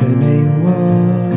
Her name was